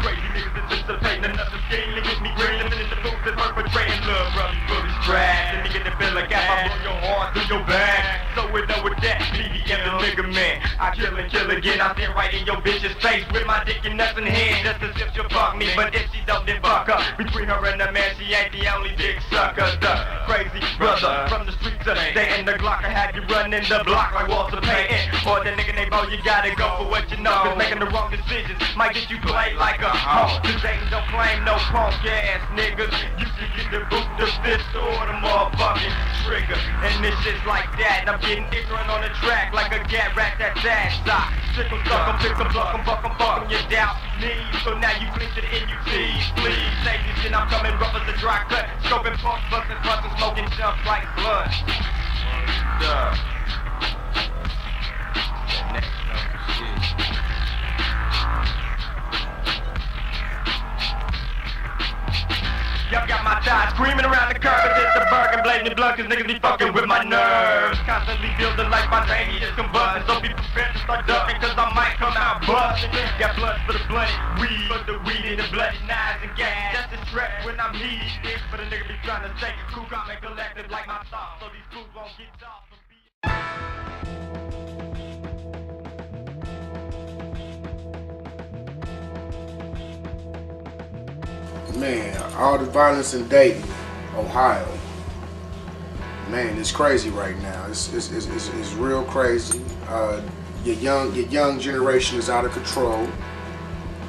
crazy niggas anticipating another scheme to get me green and finish the fools that perpetrating love, brothers, bullies, trash. And nigga that feel like I blow your heart through your back. So we know with that, BBM the nigga man. I kill and kill again, I stand right in your bitch's face with my dick and nothing hand. Just as if she'll fuck me, but if she don't, then fuck her. Between her and the man, she ain't the only dick sucker. The crazy brother from the streets of Dayton the Glock. I had you running the block like Walter Payton. For the nigga named Bo, you gotta go for what you know. Cause making the wrong decisions might get you played like a hoe. Cause they don't claim no punk ass niggas. You can get the boot, the fist, or the motherfucking trigger. And this is like that. I'm getting ignorant on the track like a cat rat that's ass sock. Sickle suck 'em, pick 'em, pluck 'em, buck 'em, 'em, you doubt me. So now you clinch it in you please, please. This shit, I'm coming rough as a dry cut. Scoping punks, busting and smoking jumps like blood. Duh. Y'all got my thighs screaming around the curb it's the Bergen blazing blood cause niggas be fucking with my nerves. Constantly building like my veiny is combusting. So be prepared to start ducking cause I might come out busting. Got blood for the bloody weed, for the weed and the bloody knives and gas. Just a stress when I'm heated. But a nigga be trying to take it cool, calm and collected like my thoughts. So these fools won't get off Man, all the violence in Dayton, Ohio. Man, it's crazy right now. It's it's, it's, it's, it's real crazy. Uh, your young your young generation is out of control,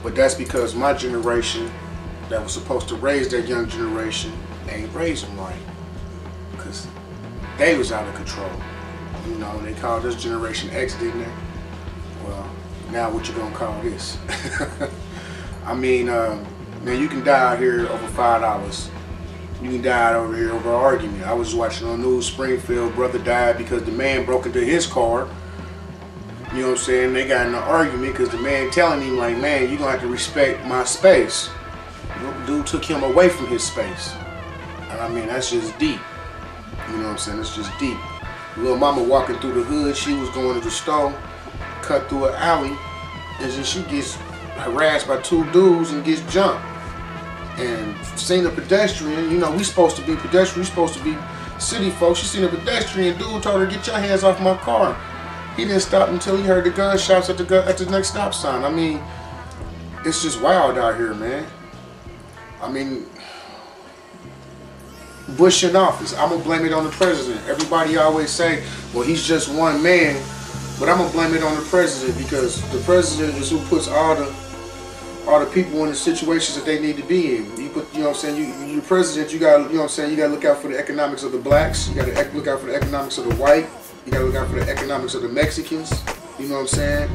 but that's because my generation, that was supposed to raise that young generation, ain't raised them right. Cause they was out of control. You know, they called this Generation X, didn't they? Well, now what you gonna call this? I mean, um, man, you can die out here over five dollars. You can die over here over an argument. I was watching on news, Springfield, brother died because the man broke into his car. You know what I'm saying? They got in an argument because the man telling him like, man, you gonna have to respect my space. The dude took him away from his space. And I mean, that's just deep. You know what I'm saying? It's just deep. Little mama walking through the hood, she was going to the store, cut through an alley, and then she gets harassed by two dudes and gets jumped. And seen a pedestrian, you know, we supposed to be pedestrian, we supposed to be city folks. She seen a pedestrian dude told her, get your hands off my car. He didn't stop until he heard the gunshots at the gun, at the next stop sign. I mean, it's just wild out here, man. I mean, Bush in office. I'm gonna blame it on the president. Everybody always say, well, he's just one man, but I'm gonna blame it on the president because the president is who puts all the all the people in the situations that they need to be in. You put, you know what I'm saying? You, you the president, you got, you know what I'm saying? You got to look out for the economics of the blacks. You got to look out for the economics of the white. You got to look out for the economics of the Mexicans. You know what I'm saying?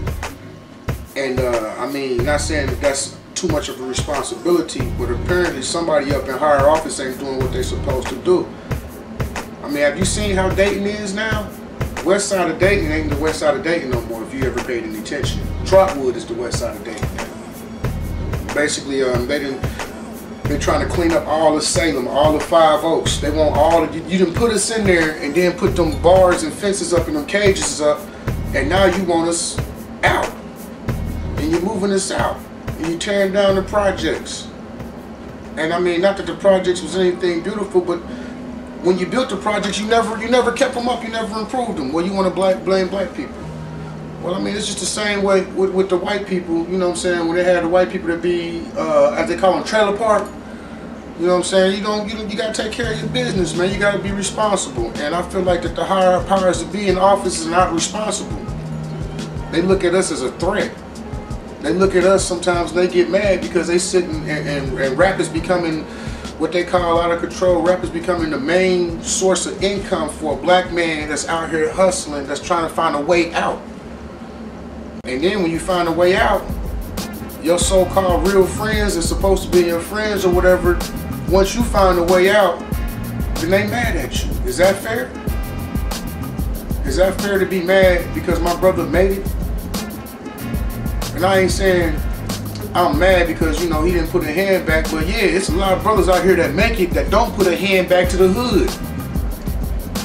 And uh, I mean, not saying that that's too much of a responsibility, but apparently somebody up in higher office ain't doing what they're supposed to do. I mean, have you seen how Dayton is now? West side of Dayton ain't the west side of Dayton no more. If you ever paid any attention, Trotwood is the west side of Dayton now. Basically, um, they didn't. They're trying to clean up all of Salem, all of Five Oaks. They want all of you. You didn't put us in there and then put them bars and fences up and them cages up, and now you want us out, and you're moving us out, and you're tearing down the projects. And I mean, not that the projects was anything beautiful, but when you built the projects, you never you never kept them up, you never improved them. Well, you want to blame black people. Well, I mean, it's just the same way with, with the white people, you know what I'm saying? When they had the white people to be, uh, as they call them, trailer park, you know what I'm saying? You don't, you, you got to take care of your business, man. You got to be responsible. And I feel like that the higher powers to be in office is not responsible. They look at us as a threat. They look at us sometimes they get mad because they sitting and, and, and rap is becoming what they call out of control. Rap is becoming the main source of income for a black man that's out here hustling, that's trying to find a way out. And then when you find a way out, your so-called real friends is supposed to be your friends or whatever. Once you find a way out, then they mad at you. Is that fair? Is that fair to be mad because my brother made it? And I ain't saying I'm mad because you know he didn't put a hand back, but yeah, it's a lot of brothers out here that make it that don't put a hand back to the hood.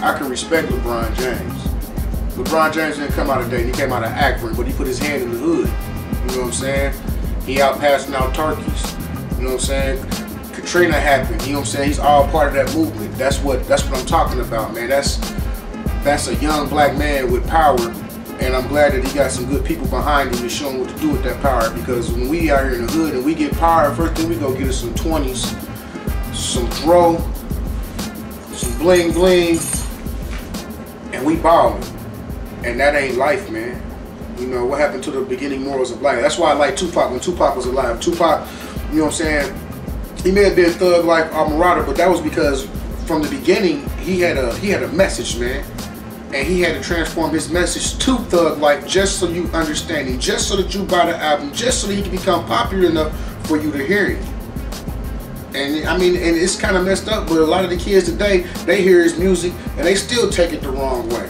I can respect LeBron James. LeBron James didn't come out of Dayton, he came out of Akron, but he put his hand in the hood. You know what I'm saying? He out passing out turkeys. You know what I'm saying? Katrina happened. You know what I'm saying? He's all part of that movement. That's what that's what I'm talking about, man. That's that's a young black man with power, and I'm glad that he got some good people behind him to show him what to do with that power. Because when we out here in the hood and we get power, first thing we go get us some 20s, some dro, some bling bling, and we ballin'. And that ain't life, man. You know what happened to the beginning morals of life. That's why I like Tupac when Tupac was alive. Tupac, you know what I'm saying? He may have been thug life or marauder, but that was because from the beginning he had a he had a message, man and he had to transform his message to Thug Life just so you understand him, just so that you buy the album, just so that he can become popular enough for you to hear him. And I mean, and it's kind of messed up, but a lot of the kids today, they hear his music and they still take it the wrong way.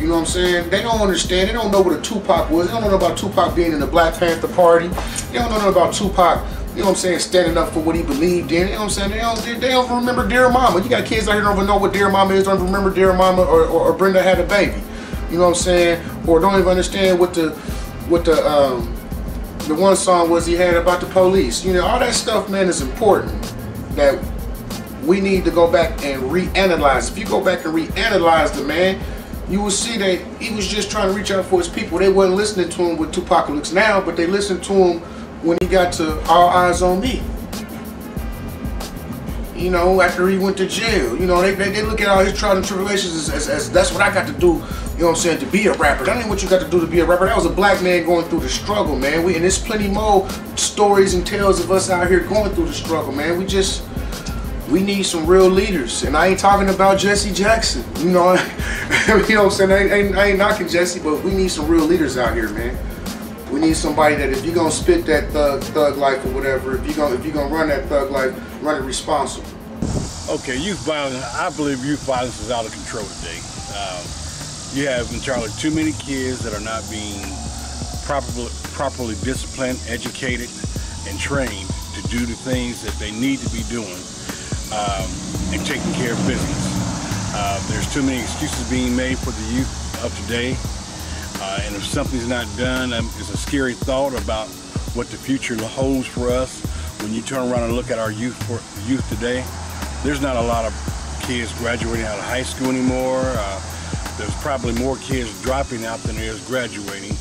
You know what I'm saying? They don't understand. They don't know what a Tupac was. They don't know about Tupac being in the Black Panther Party. They don't know about Tupac you know what I'm saying, standing up for what he believed in. You know what I'm saying? They don't, they don't remember Dear Mama. You got kids out here don't even know what Dear Mama is, don't remember Dear Mama or, or, or, Brenda had a baby. You know what I'm saying? Or don't even understand what the what the um the one song was he had about the police. You know, all that stuff, man, is important. That we need to go back and reanalyze. If you go back and reanalyze the man, you will see that he was just trying to reach out for his people. They wasn't listening to him with Tupac looks now, but they listened to him when he got to All Eyez on Me. You know, after he went to jail. You know, they, they, they look at all his trials and tribulations as, as, as, that's what I got to do, you know what I'm saying, to be a rapper. That ain't what you got to do to be a rapper. That was a black man going through the struggle, man. We, and there's plenty more stories and tales of us out here going through the struggle, man. We just, we need some real leaders. And I ain't talking about Jesse Jackson. You know, you know what I'm saying? I ain't, I ain't knocking Jesse, but we need some real leaders out here, man. We need somebody that if you're gonna spit that thug thug life or whatever, if you're gonna if you're gonna run that thug life, run it responsible. Okay, youth violence. I believe youth violence is out of control today. Um, you have in Charlotte too many kids that are not being properly properly disciplined, educated, and trained to do the things that they need to be doing um, and taking care of business. Uh, there's too many excuses being made for the youth of today. Uh, and if something's not done, um, it's a scary thought about what the future holds for us. When you turn around and look at our youth for, youth today, there's not a lot of kids graduating out of high school anymore. Uh, there's probably more kids dropping out than there is graduating.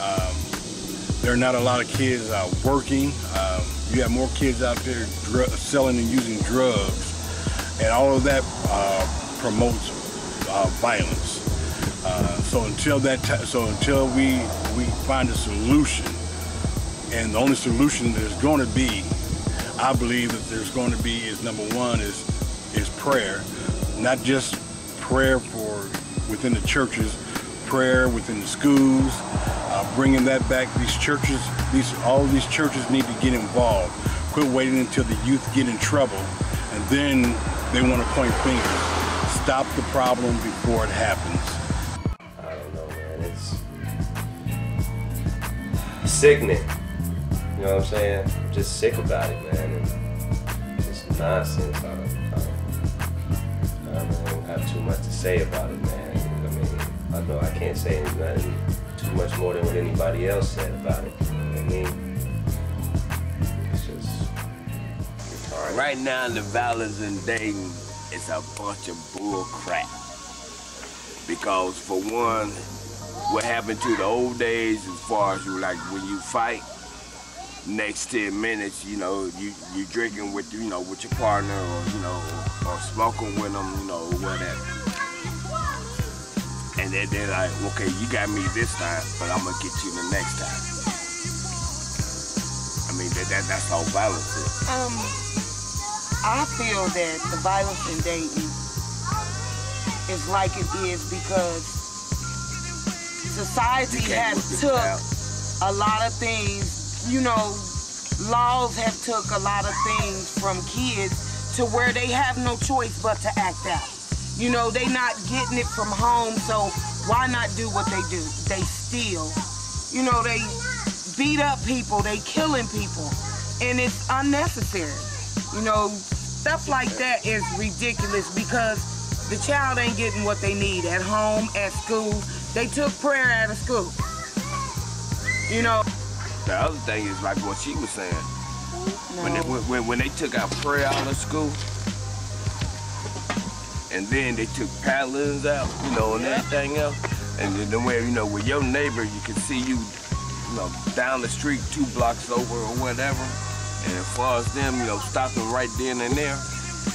Um, there are not a lot of kids uh, working. Um, you have more kids out there selling and using drugs. And all of that uh, promotes uh, violence. Uh, so until that, so until we we find a solution, and the only solution there's going to be, I believe that there's going to be is number one is is prayer, not just prayer for within the churches, prayer within the schools, uh, bringing that back. These churches, these all of these churches need to get involved. Quit waiting until the youth get in trouble, and then they want to point fingers. Stop the problem before it happens. I don't know, man. It's sickening. You know what I'm saying? I'm just sick about it, man. And just nonsense. I don't, I, don't, I don't have too much to say about it, man. I mean, I know I can't say nothing too much more than what anybody else said about it. You know what I mean? It's just retarded. Right now, the violence in Dayton is a bunch of bull crap. Because for one, what happened to the old days as far as like when you fight next 10 minutes you know you you drinking with you know with your partner or you know or smoking with them you know whatever. And then they're like okay you got me this time but i'm gonna get you the next time. I mean that, that that's all violence is um i feel that the violence in Dayton is like it is because society has took a lot of things, you know, laws have took a lot of things from kids to where they have no choice but to act out. You know, they not getting it from home, so why not do what they do? They steal. You know, they beat up people, they killing people, and it's unnecessary. You know, stuff like that is ridiculous because the child ain't getting what they need at home, at school. They took prayer out of school. You know, the other thing is like what she was saying. When, they, when, when they took out prayer out of school, and then they took paddlings out, you know, and everything else, and then the way, you know, with your neighbor, you can see you, you know, down the street two blocks over or whatever, and as far as them, you know, stopping right then and there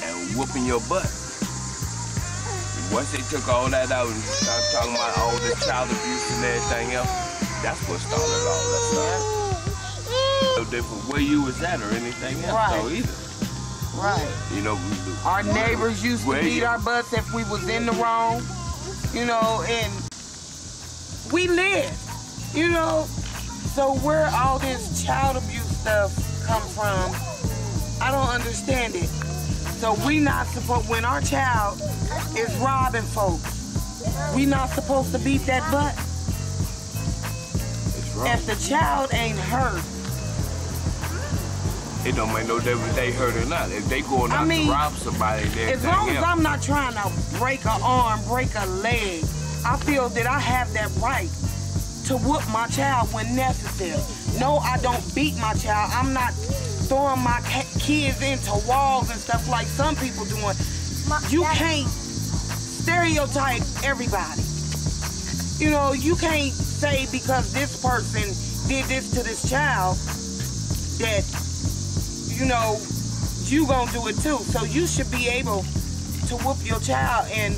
and whooping your butt. Once they took all that out and started talking about all the child abuse and everything else, that's what started all that stuff. No different where you was at or anything else Right. though either. Right. You know, Our neighbors used to beat our butts if we was in the wrong, you know, and we live, you know. So where all this child abuse stuff come from, I don't understand it. So we not supposed, when our child is robbing folks, we not supposed to beat that butt. If the child ain't hurt, It don't make no difference if they hurt or not. If they going I out mean, to rob somebody, As long as else, I'm not trying to break a arm, break a leg, I feel that I have that right to whoop my child when necessary. No, I don't beat my child. I'm not throwing my kids into walls and stuff like some people doing. You can't stereotype everybody. You know, you can't say because this person did this to this child that you know, you gonna do it too. So you should be able to whoop your child and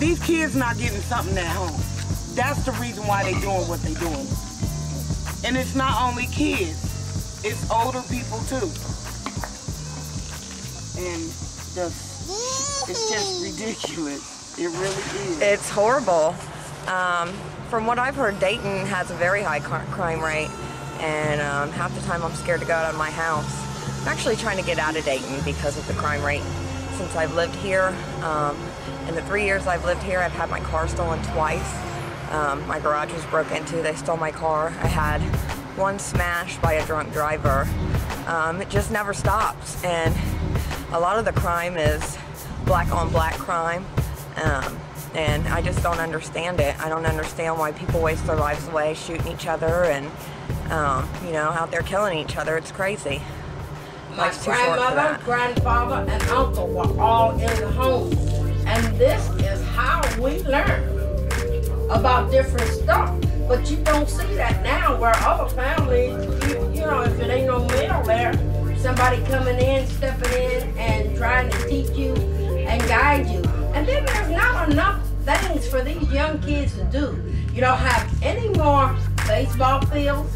these kids not getting something at home. That's the reason why they're doing what they're doing. And it's not only kids, it's older people too. And the, it's just ridiculous. It really is. It's horrible. Um, from what I've heard, Dayton has a very high crime rate, and um, half the time I'm scared to go out of my house. I'm actually trying to get out of Dayton because of the crime rate. Since I've lived here, um, in the three years I've lived here, I've had my car stolen twice. Um, my garage was broke into. They stole my car. I had one smashed by a drunk driver. Um, it just never stops, and a lot of the crime is black on black crime. Um, and I just don't understand it. I don't understand why people waste their lives away shooting each other and, um, you know, out there killing each other. It's crazy. My Life's too short for grandmother, grandfather, and uncle were all in the home. And this is how we learn about different stuff. But you don't see that now where other families, you, you know, if it ain't no male there, somebody coming in, stepping in, and trying to teach you and guide you. And then there's not enough things for these young kids to do. You don't have any more baseball fields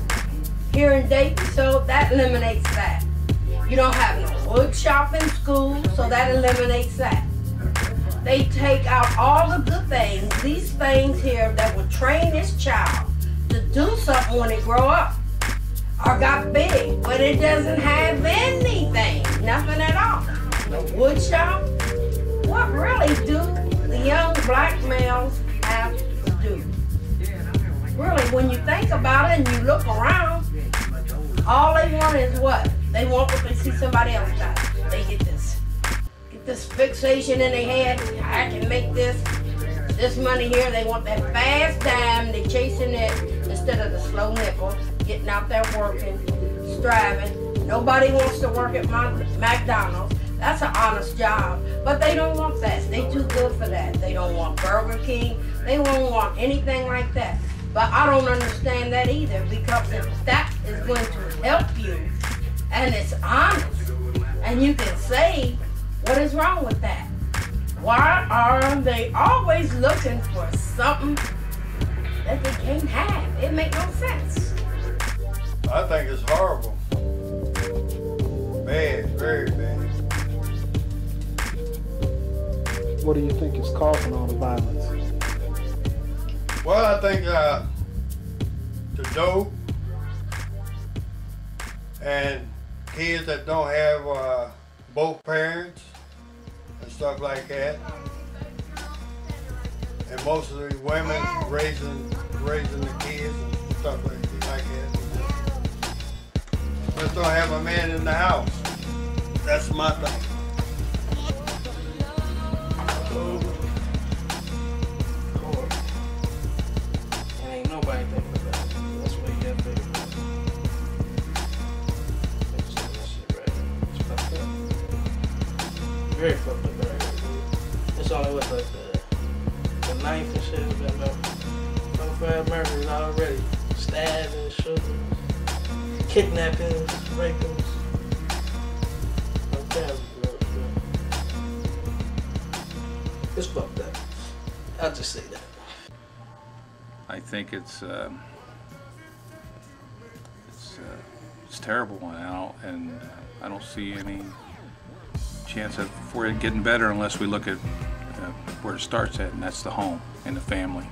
here in Dayton, so that eliminates that. You don't have no wood shop in school, so that eliminates that. They take out all the good things, these things here that would train this child to do something when they grow up or got big, but it doesn't have anything, nothing at all. The wood shop. What really do the young black males have to do? Really, when you think about it and you look around, all they want is what? They want what they see somebody else got. They get this. This fixation in their head. I can make this. This money here, they want that fast dime. They're chasing it instead of the slow nickel. Getting out there working, striving. Nobody wants to work at McDonald's. That's an honest job. But they don't want that. They too good for that. They don't want Burger King. They won't want anything like that. But I don't understand that either because if that is going to help you and it's honest and you can say what is wrong with that. Why are they always looking for something that they can't have? It makes no sense. I think it's horrible. Bad, very bad. What do you think is causing all the violence? Well, I think uh, the dope and kids that don't have uh, both parents and stuff like that. And most of the women raising raising the kids and stuff like, like that. Just don't have a man in the house. That's my thing. very fucked up it. That's knife and shit. But no, unfair murders already. Stabbing, shooting, It's fucked up. I'll just say that. I think it's um, it's uh, it's terrible, I and uh, I don't see any chance of for it getting better unless we look at uh, where it starts at, and that's the home and the family.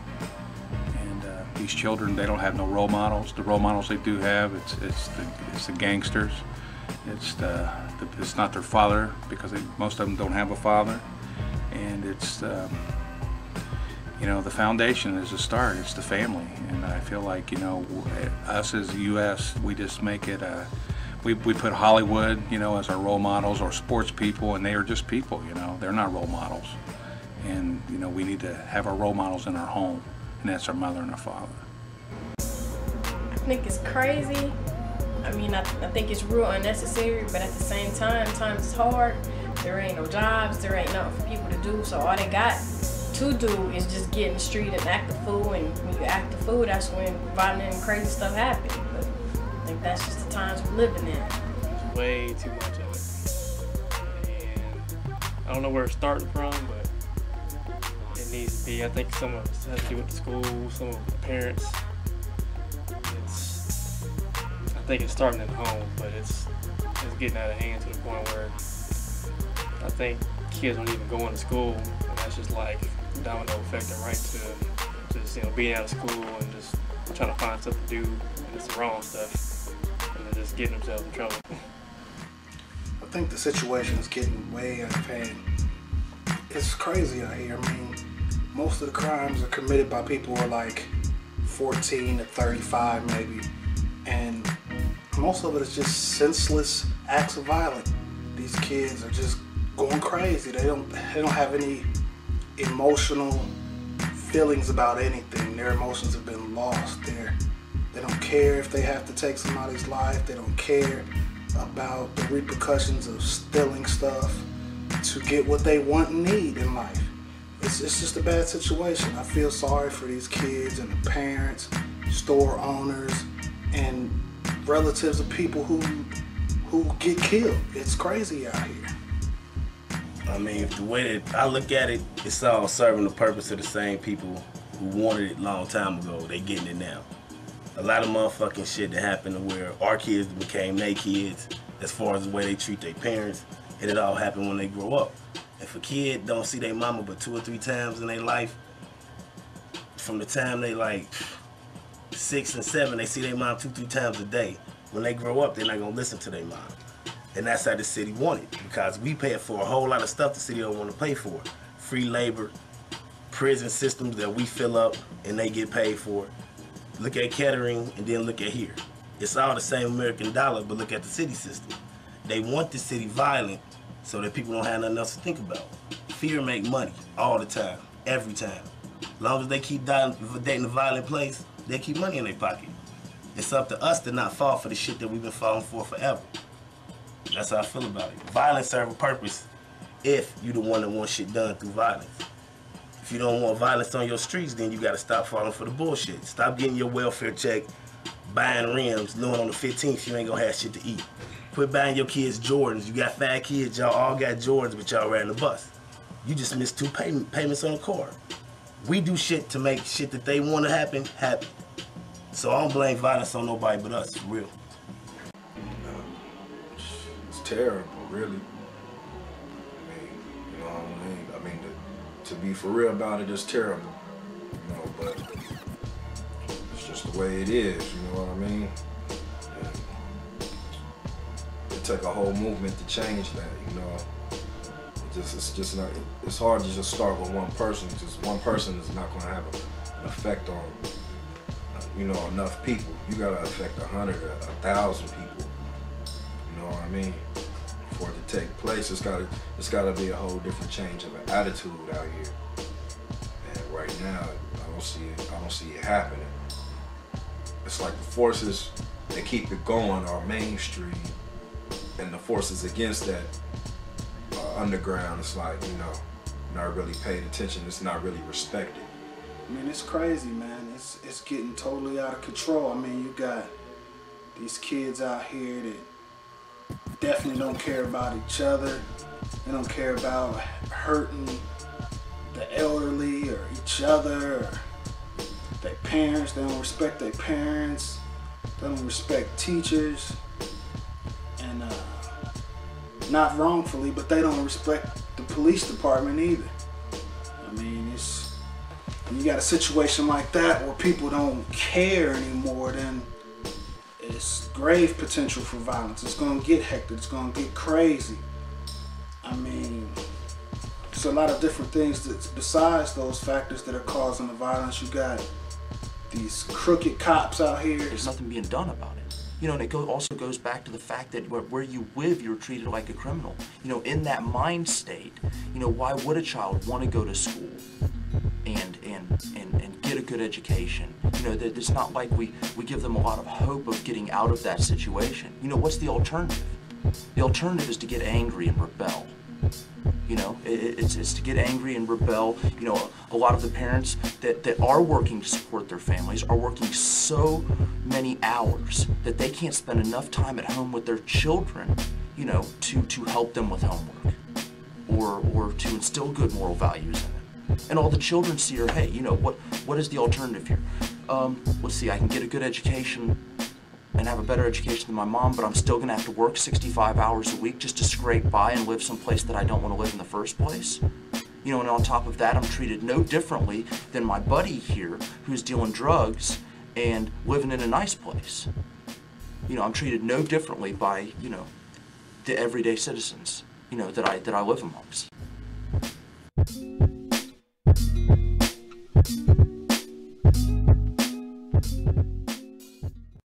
And uh, these children, they don't have no role models. The role models they do have, it's it's the it's the gangsters. It's the, the it's not their father because they, most of them don't have a father, and it's. Um, you know, the foundation is the start. It's the family, and I feel like you know, us as the U.S., we just make it. Uh, we we put Hollywood, you know, as our role models or sports people, and they are just people. You know, they're not role models, and you know, we need to have our role models in our home, and that's our mother and our father. I think it's crazy. I mean, I, I think it's real unnecessary, but at the same time, times is hard. There ain't no jobs, there ain't nothing for people to do, so all they got to do is just get in the street and act the fool. And when you act the fool, that's when violent and crazy stuff happens. But I think that's just the times we're living in. There's way too much of it. And I don't know where it started from, but it needs to be. I think some of it has to do with the school, some of the parents. It's, I think it's starting at home, but it's it's getting out of hand to the point where I think kids aren't even going to school, and that's just like domino effect right to just you know being out of school and just trying to find stuff to do, and it's the wrong stuff, and then just getting themselves in trouble. I think the situation is getting way out of hand. It's crazy out here. I mean, most of the crimes are committed by people who are like 14 to 35 maybe. And most of it is just senseless acts of violence. These kids are just going crazy. They don't they don't have any emotional feelings about anything. Their emotions have been lost. They're, they don't care if they have to take somebody's life. They don't care about the repercussions of stealing stuff to get what they want and need in life. It's, it's just a bad situation. I feel sorry for these kids and the parents, store owners, and relatives of people who who get killed. It's crazy out here. I mean, the way that I look at it, it's all serving the purpose of the same people who wanted it long time ago. They getting it now. A lot of motherfucking shit that happened to where our kids became their kids as far as the way they treat their parents, and it all happened when they grow up. If a kid don't see their mama but two or three times in their life, from the time they like six and seven, they see their mom two, three times a day. When they grow up, they're not gonna listen to their mom. And that's how the city wanted because we pay for a whole lot of stuff the city don't want to pay for. Free labor, prison systems that we fill up and they get paid for. Look at Kettering and then look at here. It's all the same American dollar, but look at the city system. They want the city violent so that people don't have nothing else to think about. Fear make money all the time, every time. As long as they keep dying, Dayton a violent place, they keep money in their pocket. It's up to us to not fall for the shit that we've been falling for forever. That's how I feel about it. Violence serves a purpose if you the one that wants shit done through violence. If you don't want violence on your streets, then you gotta stop falling for the bullshit. Stop getting your welfare check, buying rims, knowing on the 15th you ain't gonna have shit to eat. Quit buying your kids Jordans. You got five kids, y'all all got Jordans, but y'all riding the bus. You just missed two pay payments on the car. We do shit to make shit that they want to happen, happen. So I don't blame violence on nobody but us, real terrible, really. I mean, you know what I mean? I mean, to, to be for real about it, it is terrible, you know, but it's just the way it is, you know what I mean? It took a whole movement to change that, you know? It just, it's just not, it's hard to just start with one person, just one person is not gonna have a, an effect on, you know, enough people. You gotta affect a hundred, a thousand people you know what I mean? For it to take place, it's gotta it's gotta be a whole different change of an attitude out here. And right now, I don't see it. I don't see it happening. It's like the forces that keep it going are mainstream, and the forces against that uh, underground. It's like you know, not really paid attention. It's not really respected. I mean, it's crazy, man. It's it's getting totally out of control. I mean, you got these kids out here that definitely don't care about each other. They don't care about hurting the elderly or each other or their parents. They don't respect their parents. They don't respect teachers. Not wrongfully, but they don't respect the police department either. I mean, it's you got a situation like that where people don't care anymore, then it's grave potential for violence. It's gonna get hectic. It's gonna get crazy. I mean, there's a lot of different things that besides those factors that are causing the violence. You got these crooked cops out here. There's nothing being done about it. You know, and it go, also goes back to the fact that where, where you live, you're treated like a criminal. You know, in that mind state, you know, why would a child want to go to school and and and, and get a good education? You know, it's not like we we give them a lot of hope of getting out of that situation. You know, what's the alternative? The alternative is to get angry and rebel. You know, it, it's, it's to get angry and rebel. You know, a lot of the parents that, that are working to support their families are working so many hours that they can't spend enough time at home with their children, you know, to, to help them with homework or, or to instill good moral values in them. And all the children see are, hey, you know, what, what is the alternative here? Um, let's see, I can get a good education and have a better education than my mom, but I'm still gonna have to work 65 hours a week just to scrape by and live someplace that I don't wanna live in the first place. You know, and on top of that, I'm treated no differently than my buddy here who's dealing drugs and living in a nice place. You know, I'm treated no differently by, you know, the everyday citizens, you know, that I, that I live amongst.